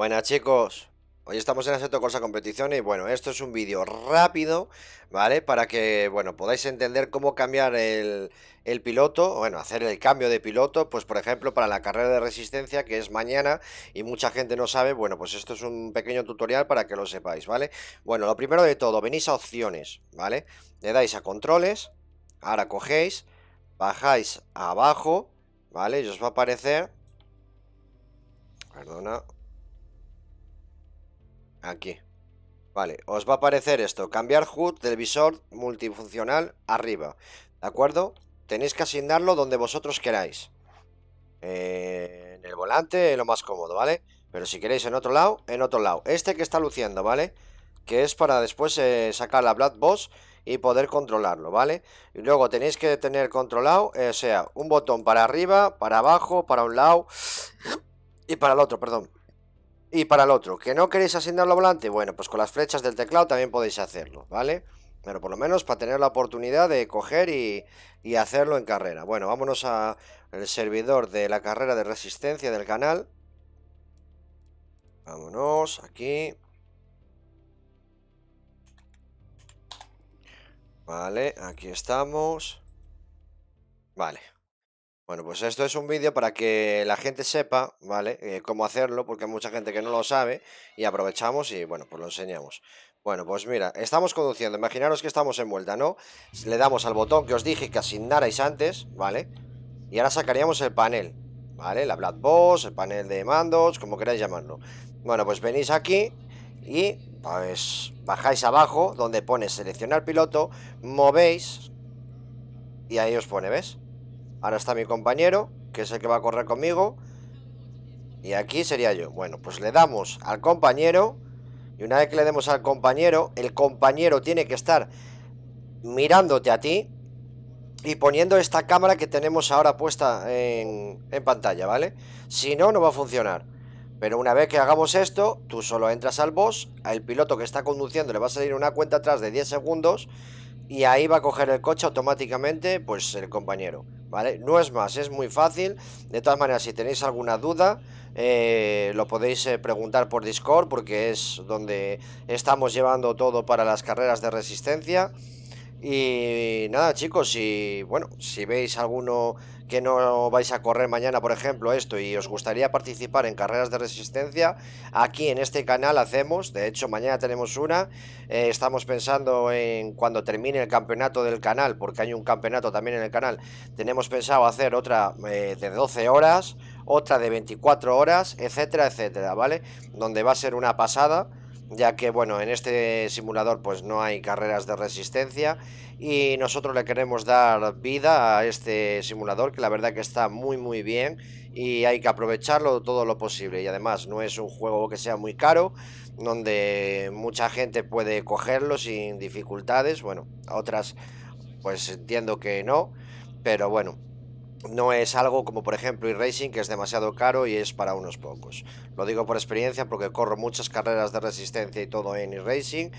Buenas chicos, hoy estamos en Assetto Corsa Competición y bueno, esto es un vídeo rápido, ¿vale? Para que, bueno, podáis entender cómo cambiar el, el, piloto, bueno, hacer el cambio de piloto, pues por ejemplo para la carrera de resistencia que es mañana y mucha gente no sabe, bueno, pues esto es un pequeño tutorial para que lo sepáis, ¿vale? Bueno, lo primero de todo, venís a opciones, ¿vale? Le dais a controles, ahora cogéis, bajáis abajo, ¿vale? Y os va a aparecer... Perdona, Aquí. Vale, os va a aparecer esto. Cambiar HUD del visor multifuncional arriba. ¿De acuerdo? Tenéis que asignarlo donde vosotros queráis. Eh, en el volante, lo más cómodo, ¿vale? Pero si queréis en otro lado, en otro lado. Este que está luciendo, ¿vale? Que es para después eh, sacar la Black Boss y poder controlarlo, ¿vale? Y luego tenéis que tener controlado, eh, o sea, un botón para arriba, para abajo, para un lado y para el otro, perdón. Y para el otro, que no queréis asignarlo volante, bueno, pues con las flechas del teclado también podéis hacerlo, ¿vale? Pero por lo menos para tener la oportunidad de coger y, y hacerlo en carrera. Bueno, vámonos al servidor de la carrera de resistencia del canal. Vámonos, aquí. Vale, aquí estamos. Vale. Bueno, pues esto es un vídeo para que la gente sepa, ¿vale? Eh, cómo hacerlo, porque hay mucha gente que no lo sabe y aprovechamos y, bueno, pues lo enseñamos. Bueno, pues mira, estamos conduciendo, imaginaros que estamos en vuelta, ¿no? Le damos al botón que os dije que asignarais antes, ¿vale? Y ahora sacaríamos el panel, ¿vale? La Black Box, el panel de mandos, como queráis llamarlo. Bueno, pues venís aquí y pues bajáis abajo donde pone seleccionar piloto, movéis y ahí os pone, ¿ves? Ahora está mi compañero, que es el que va a correr conmigo. Y aquí sería yo. Bueno, pues le damos al compañero. Y una vez que le demos al compañero, el compañero tiene que estar mirándote a ti y poniendo esta cámara que tenemos ahora puesta en, pantalla, ¿vale? Si no, no va a funcionar. Pero una vez que hagamos esto, tú solo entras al boss, al piloto que está conduciendo le va a salir una cuenta atrás de 10 segundos y ahí va a coger el coche automáticamente, pues el compañero. ¿Vale? No es más, es muy fácil. De todas maneras, si tenéis alguna duda, eh, lo podéis eh, preguntar por Discord, porque es donde estamos llevando todo para las carreras de resistencia. Y nada, chicos, si bueno, si veis alguno que no vais a correr mañana, por ejemplo, esto, y os gustaría participar en carreras de resistencia, aquí en este canal hacemos, de hecho mañana tenemos una, eh, estamos pensando en cuando termine el campeonato del canal, porque hay un campeonato también en el canal, tenemos pensado hacer otra eh, de 12 horas, otra de 24 horas, etcétera, etcétera, ¿vale? Donde va a ser una pasada ya que bueno, en este simulador pues no hay carreras de resistencia y nosotros le queremos dar vida a este simulador que la verdad que está muy muy bien y hay que aprovecharlo todo lo posible. Y además no es un juego que sea muy caro donde mucha gente puede cogerlo sin dificultades, bueno, otras pues entiendo que no, pero bueno, no es algo como por ejemplo e-racing que es demasiado caro y es para unos pocos. Lo digo por experiencia porque corro muchas carreras de resistencia y todo en e-racing.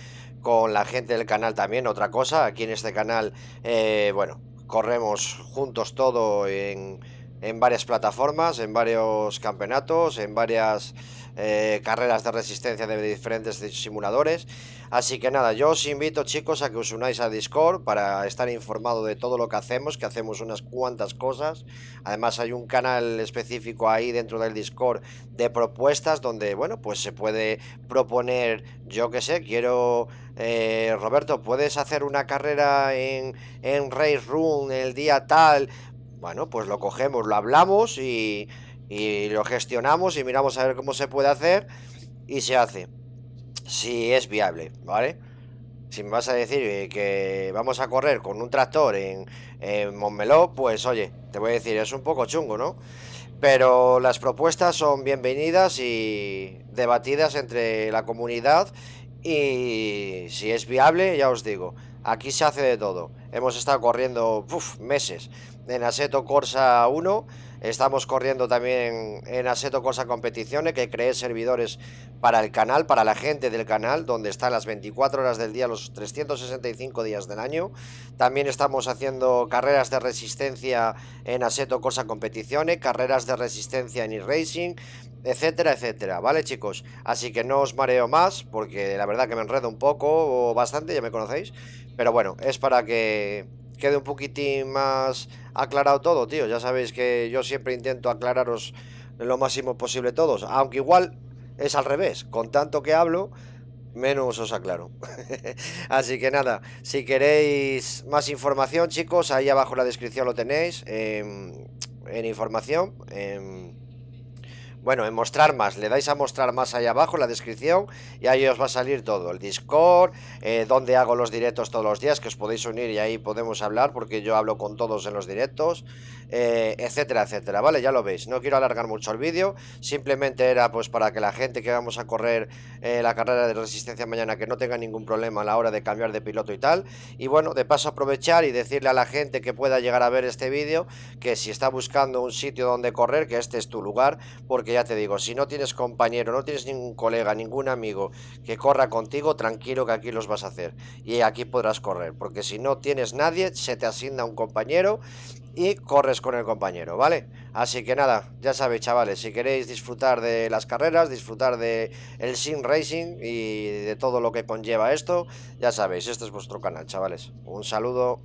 Con la gente del canal también, otra cosa. Aquí en este canal, eh, bueno, corremos juntos todo en, en varias plataformas, en varios campeonatos, en varias eh, carreras de resistencia de diferentes simuladores. Así que nada, yo os invito chicos a que os unáis a Discord para estar informado de todo lo que hacemos, que hacemos unas cuantas cosas. Además hay un canal específico ahí dentro del Discord de propuestas donde, bueno, pues se puede proponer, yo que sé, quiero... Eh, Roberto, ¿puedes hacer una carrera en, en Race Room el día tal? Bueno, pues lo cogemos, lo hablamos y y lo gestionamos y miramos a ver cómo se puede hacer y se hace. Si es viable, ¿vale? Si me vas a decir que vamos a correr con un tractor en, en Montmeló, pues oye, te voy a decir, es un poco chungo, ¿no? Pero las propuestas son bienvenidas y debatidas entre la comunidad y si es viable, ya os digo, aquí se hace de todo. Hemos estado corriendo meses en Aseto Corsa 1 Estamos corriendo también en Aseto Cosa Competiciones, que creé servidores para el canal, para la gente del canal, donde están las 24 horas del día, los 365 días del año. También estamos haciendo carreras de resistencia en Aseto Cosa Competiciones, carreras de resistencia en e-racing, etcétera, etcétera, ¿vale chicos? Así que no os mareo más, porque la verdad que me enredo un poco o bastante, ya me conocéis. Pero bueno, es para que quede un poquitín más aclarado todo, tío. Ya sabéis que yo siempre intento aclararos lo máximo posible todos. Aunque igual es al revés. Con tanto que hablo, menos os aclaro. Así que nada, si queréis más información, chicos, ahí abajo en la descripción lo tenéis. en información. Bueno, en mostrar más, le dais a mostrar más ahí abajo en la descripción y ahí os va a salir todo, el Discord, eh, donde hago los directos todos los días, que os podéis unir y ahí podemos hablar porque yo hablo con todos en los directos, eh, etcétera, etcétera, ¿vale? Ya lo veis, no quiero alargar mucho el vídeo, simplemente era pues para que la gente que vamos a correr eh, la carrera de resistencia mañana que no tenga ningún problema a la hora de cambiar de piloto y tal, y bueno, de paso aprovechar y decirle a la gente que pueda llegar a ver este vídeo que si está buscando un sitio donde correr, que este es tu lugar, ya te digo, si no tienes compañero, no tienes ningún colega, ningún amigo que corra contigo, tranquilo que aquí los vas a hacer. Y aquí podrás correr, porque si no tienes nadie, se te asigna un compañero y corres con el compañero, ¿vale? Así que nada, ya sabéis, chavales, si queréis disfrutar de las carreras, disfrutar de el sim racing y de todo lo que conlleva esto, ya sabéis, este es vuestro canal, chavales. Un saludo.